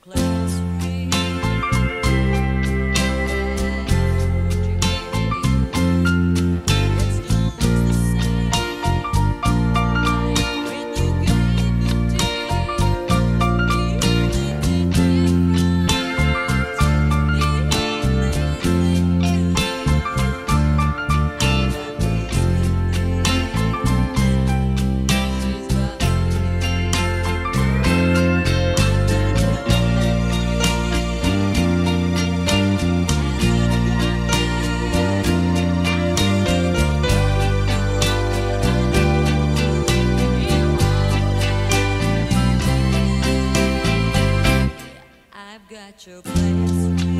class free. at your place.